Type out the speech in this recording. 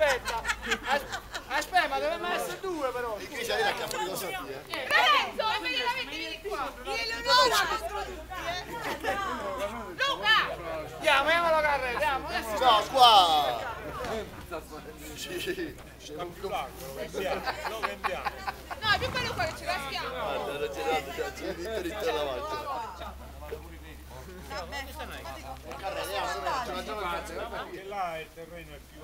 aspetta. As- Aspetta, ma dovevamo essere due però. Qui c'è la filosofia. Lorenzo, immediatamente vieni qua. Eleonora contro tutti, eh. Luca! Andiamo, andiamolo a carrera, andiamo. adesso. No, qua! Sì, Sta più largo, lo vendiamo. Lo vendiamo. No, è più bello qua che ci caschiamo. guarda, era girato, c'è c'è dritto davanti. Andiamo, l'abbiamo Anche là il terreno è più...